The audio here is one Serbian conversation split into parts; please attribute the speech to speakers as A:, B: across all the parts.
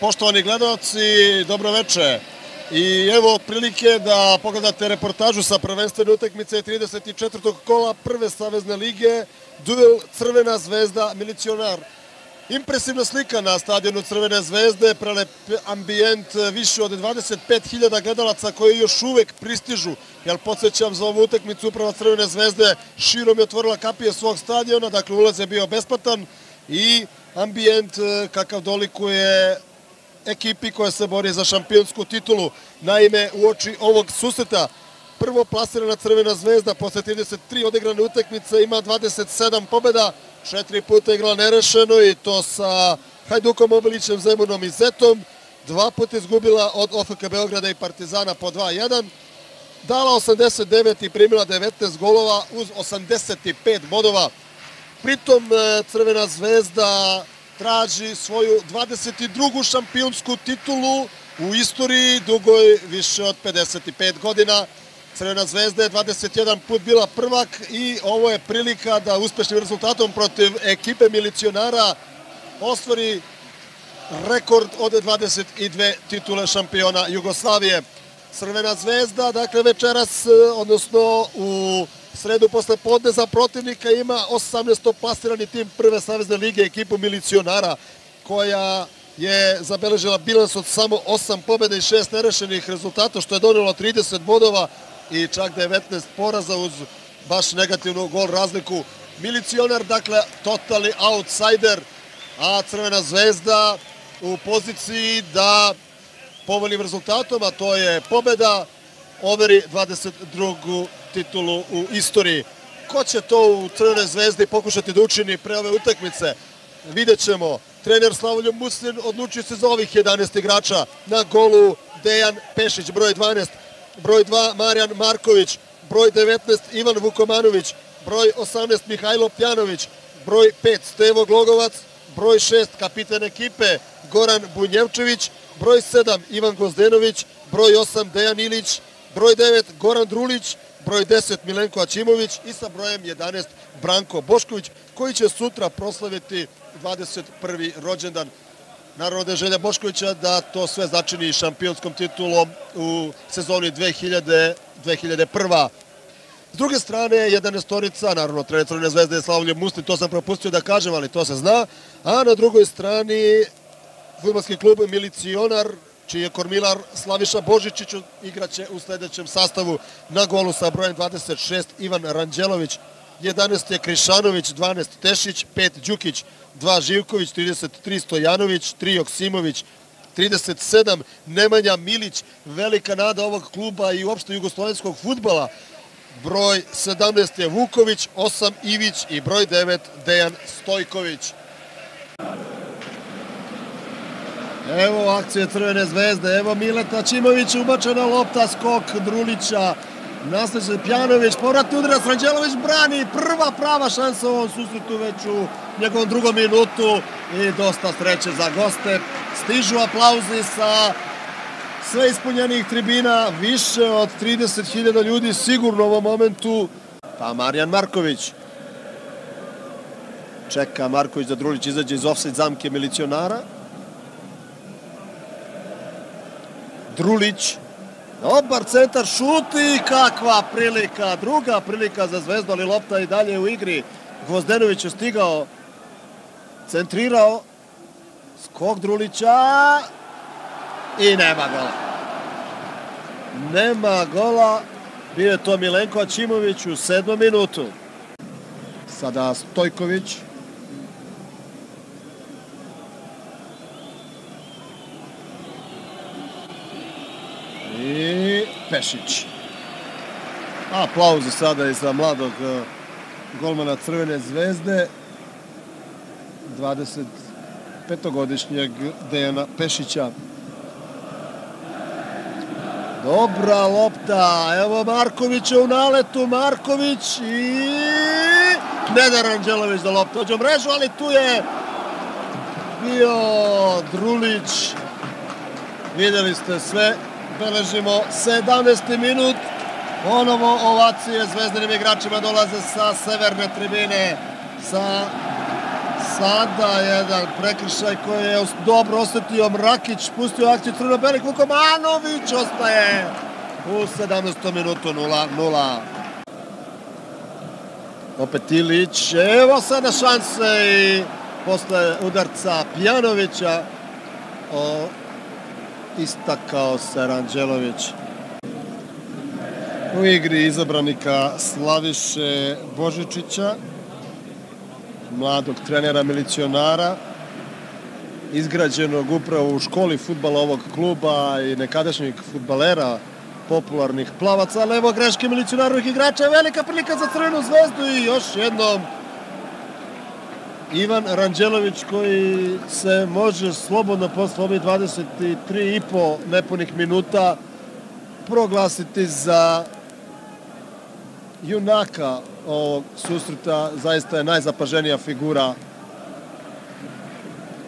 A: Poštovani gledalci, dobro veče. I evo prilike da pogledate reportažu sa prvenstvene utakmice 34. kola prve Savezne lige, duel Crvena zvezda Milicionar. Impresivna slika na stadionu Crvene zvezde, prelep ambijent, više od 25.000 gledalaca koji još uvek pristižu, jer podsjećam za ovu utakmicu uprava Crvene zvezde širom je otvorila kapije svog stadiona, dakle ulaz je bio besplatan i ambijent kakav dolikuje ekipi koja se bori za šampionsku titulu. Naime, u oči ovog susreta prvo plasirana Crvena zvezda posle 33 odigrane utakmice ima 27 pobeda, četiri puta igrala nerešeno i to sa Hajdukom Obilićem, Zemunom i Zetom. Dva puta izgubila od OFK Beograda i Partizana po 2-1. Dala 89 i primila 19 golova uz 85 bodova. Pritom e, Crvena zvezda traži svoju 22. šampionsku titulu u istoriji dugoj više od 55 godina. Crvena zvezda je 21 put bila prvak i ovo je prilika da uspešnim rezultatom protiv ekipe milicionara ostvari rekord od 22 titule šampiona Jugoslavije. Crvena zvezda, dakle večeras, odnosno u sredu posle podne za protivnika ima 18. plasirani tim Prve Savezne lige ekipu milicionara koja je zabeležila bilans od samo 8 pobjeda i 6 nerešenih rezultata, što je donelo 30 bodova i čak 19 poraza uz baš negativnu gol razliku. Milicionar, dakle, totalni outsider, a Crvena zvezda u poziciji da povoljnim rezultatom, a to je pobeda, overi 22 titulu u istoriji. Ko će to u Crvenoj zvezdi pokušati da učini pre ove utakmice? Vidjet ćemo. Trener Slavoljo Muslin odlučio se za ovih 11 igrača. Na golu Dejan Pešić, broj 12. Broj 2 Marijan Marković. Broj 19 Ivan Vukomanović. Broj 18 Mihajlo Pjanović. Broj 5 Stevo Glogovac. Broj 6 kapitan ekipe Goran Bunjevčević. Broj 7 Ivan Gozdenović. Broj 8 Dejan Ilić. Broj 9 Goran Drulić broj 10 Milenko Ačimović i sa brojem 11 Branko Bošković, koji će sutra proslaviti 21. rođendan. Naravno da je želja Boškovića da to sve začini šampionskom titulom u sezoni 2000, 2001. S druge strane, 11 naravno, trener Crvene zvezde je Slavlje Musli, to sam propustio da kažem, ali to se zna. A na drugoj strani, futbolski klub Milicionar, čiji je kormilar Slaviša Božičić igraće u sledećem sastavu na golu sa brojem 26 Ivan Ranđelović, 11 je Krišanović, 12 Tešić, 5 Đukić, 2 Živković, 33 Stojanović, 3 Joksimović, 37 Nemanja Milić, velika nada ovog kluba i uopšte jugoslovenskog futbala. Broj 17 je Vuković, 8 Ivić i broj 9 Dejan Stojković. Evo akcije Crvene zvezde, evo Mileta Čimović, ubačena lopta, skok Drulića, nasleđe Pjanović, povratni udarac, Ranđelović brani, prva prava šansa u ovom susretu već u njegovom drugom minutu i dosta sreće za goste. Stižu aplauzi sa sve ispunjenih tribina, više od 30.000 ljudi sigurno u ovom momentu. Pa Marijan Marković. Čeka Marković da Drulić izađe iz offside zamke milicionara. Drulić. Dobar centar, šuti, kakva prilika, druga prilika za Zvezdu, ali lopta i dalje u igri. Gvozdenović je stigao, centrirao, skok Drulića i nema gola. Nema gola, bio je to Milenko Ačimović u sedmom minutu. Sada Stojković. I Pešić. Aplauze sada i za mladog e, golmana Crvene zvezde, 25-godišnjeg Dejana Pešića. Dobra lopta, evo Markovića u naletu, Marković i Nedar Anđelović za loptu. Ođe mrežu, ali tu je bio Drulić. Videli ste sve, beležimo 17. minut. Ponovo ovacije zvezdanim igračima dolaze sa severne tribine, sa Sada jedan prekršaj koji je dobro osetio Mrakić, pustio akciju Crno-Belik, Vukomanović ostaje u 17. minutu 0-0. Opet Ilić, evo sada šanse i posle udarca Pjanovića istakao se Ranđelović. U igri izabranika Slaviše Božičića, mladog trenera milicionara, izgrađenog upravo u školi futbala ovog kluba i nekadašnjeg futbalera popularnih plavaca, ali evo greške milicionarovih igrača, velika prilika za Crvenu zvezdu i još jednom Ivan Ranđelović koji se može slobodno posle ovih 23 i po nepunih minuta proglasiti za junaka ovog susreta, zaista je najzapaženija figura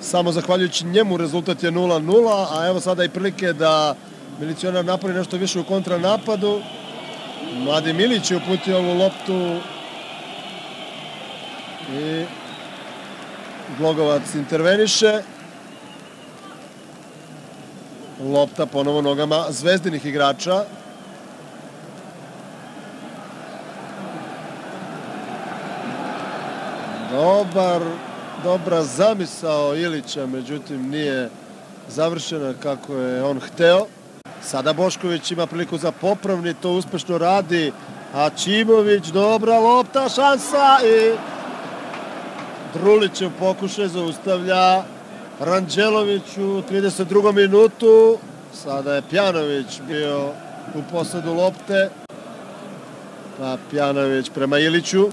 A: samo zahvaljujući njemu rezultat je 0-0, a evo sada i prilike da milicionar napravi nešto više u kontranapadu. Mladi Milić je uputio ovu loptu i Glogovac interveniše. Lopta ponovo nogama zvezdinih igrača. Dobar, dobra zamisao Ilića, međutim nije završena kako je on hteo. Sada Bošković ima priliku za popravni, to uspešno radi. A Čimović, dobra lopta, šansa i Drulićev pokušaj zaustavlja Ranđelović u 32. minutu. Sada je Pjanović bio u posledu lopte. Pa Pjanović prema Iliću.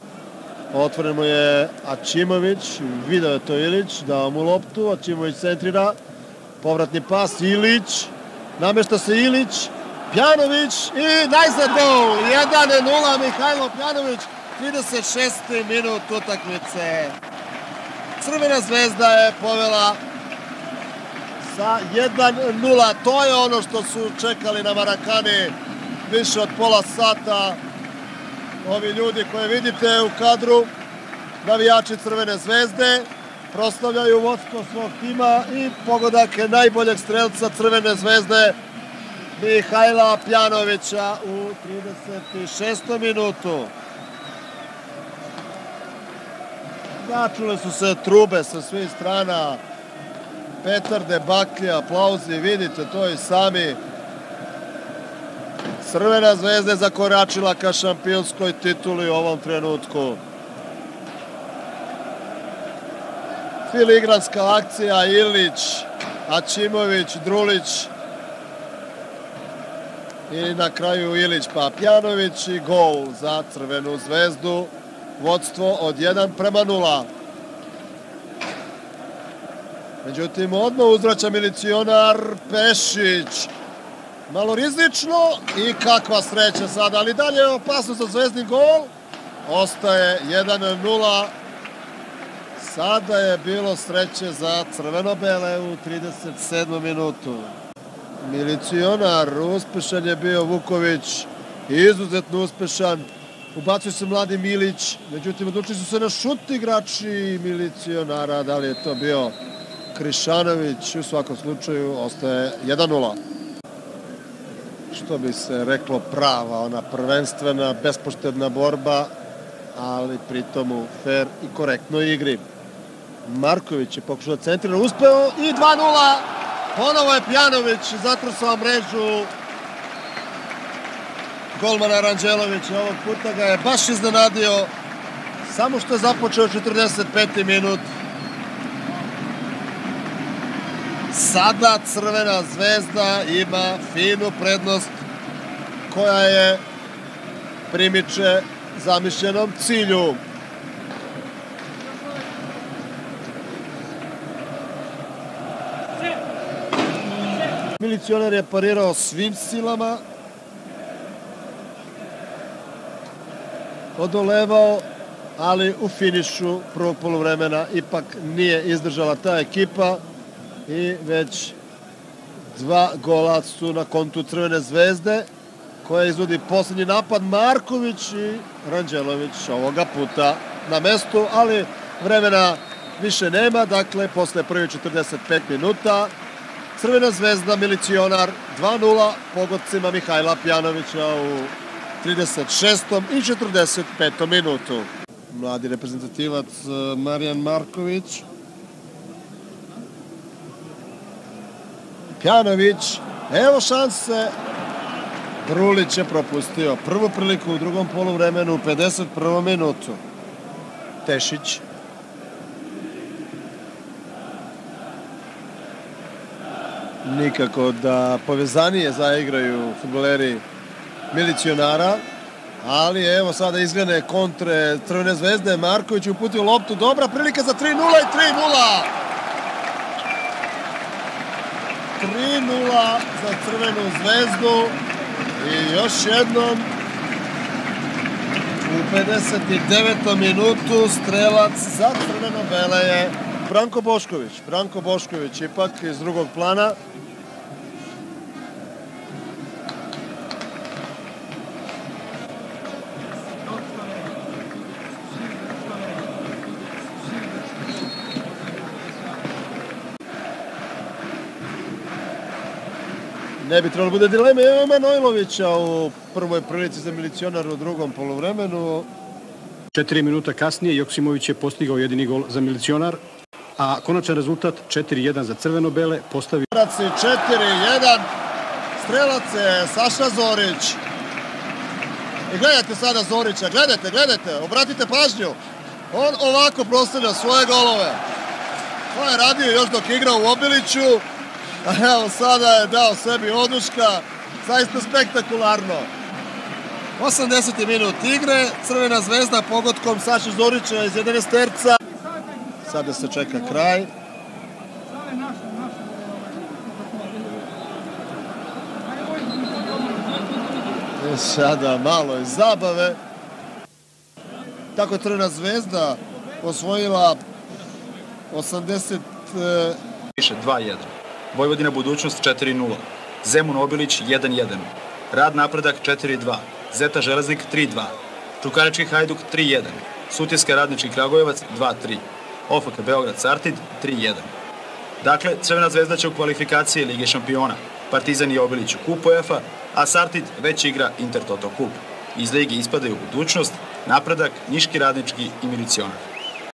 A: Otvoren mu je Ačimović, video je to Ilić, dao mu loptu, Ačimović centrira, povratni pas, Ilić, namešta se Ilić, Pjanović i najzad gol, 1-0 Mihajlo Pjanović, 36. minut utakmice. Crvena zvezda je povela sa 1-0. To je ono što su čekali na Marakani više od pola sata. Ovi ljudi koje vidite u kadru, navijači Crvene zvezde, proslavljaju vodstvo svog tima i pogodak je najboljeg strelca Crvene zvezde Mihajla Pjanovića u 36. minutu. Načule su se trube sa svih strana, petarde, baklje, aplauzi, vidite to i sami. Crvena zvezda je zakoračila ka šampionskoj tituli u ovom trenutku. Filigranska akcija, Ilić, Ačimović, Drulić i na kraju Ilić Papjanović i gol za Crvenu zvezdu vodstvo od 1 prema 0. Međutim, odmah uzvraća milicionar Pešić. Malo rizično i kakva sreća sada, ali dalje je opasno za zvezdni gol. Ostaje 1-0. Sada je bilo sreće za crveno-bele u 37. minutu. Milicionar, uspešan je bio Vuković, izuzetno uspešan. Ubacio se mladi Milić, međutim odlučili su se na šut igrači milicionara, da li je to bio Krišanović, u svakom slučaju ostaje 1-0. Što bi se reklo prava, ona prvenstvena, bespoštedna borba, ali pritom u fair i korektnoj igri. Marković je pokušao da uspeo i 2-0. Ponovo je Pjanović zatrusao mrežu golmana Ranđelovića. Ovog puta ga je baš iznenadio. Samo što je započeo 45. minut. Sada Crvena zvezda ima finu prednost koja je primiče zamišljenom cilju. Milicioner je parirao svim silama, odolevao, ali u finišu prvog polovremena ipak nije izdržala ta ekipa i već dva gola su na kontu Crvene zvezde koja izvodi poslednji napad Marković i Ranđelović ovoga puta na mestu, ali vremena više nema, dakle, posle prvi 45 minuta. Crvena zvezda, milicionar 2-0 pogodcima Mihajla Pjanovića u 36. i 45. minutu. Mladi reprezentativac e, Marijan Marković. Pjanović, evo šanse. Brulić je propustio prvu priliku u drugom poluvremenu u 51. minutu. Tešić. Nikako da povezanije zaigraju futboleri milicionara, ali evo sada izglede kontre Crvene zvezde. Marković uputio loptu, dobra prilika za 3-0 i 3-0. 3-0 za Crvenu zvezdu i još jednom u 59. minutu strelac za crveno-bele je Branko Bošković. Branko Bošković ipak iz drugog plana. Ne bi trebalo bude dileme. Evo Manojlovića u prvoj prilici za milicionar u drugom polovremenu.
B: Četiri minuta kasnije Joksimović je postigao jedini gol za milicionar, a konačan rezultat 4-1 za crveno-bele postavio...
A: Strelac 4-1. Strelac je Saša Zorić. I gledajte sada Zorića, gledajte, gledajte, obratite pažnju. On ovako proslavlja svoje golove. To je radio još dok igrao u Obiliću. A evo sada je dao sebi oduška. Zaista spektakularno. 80. minut igre, Crvena zvezda pogodkom Saša Zorića iz 11 terca. Sada se čeka kraj. E sada malo iz zabave. Tako je Crvena zvezda osvojila 80... e,
C: Više 2-1. Vojvodina budućnost 4-0. Zemun Obilić 1-1. Rad napredak 4-2. Zeta Železnik 3-2. Čukarički Hajduk 3-1. Sutjeska Radnički Kragujevac 2-3. OFK Beograd Sartid 3-1. Dakle, Crvena zvezda će u kvalifikacije Lige šampiona. Partizan i Obilić u kupu UEFA, a Sartid već igra Intertoto kup. Iz Lige ispadaju budućnost, napredak, Niški radnički i milicionar.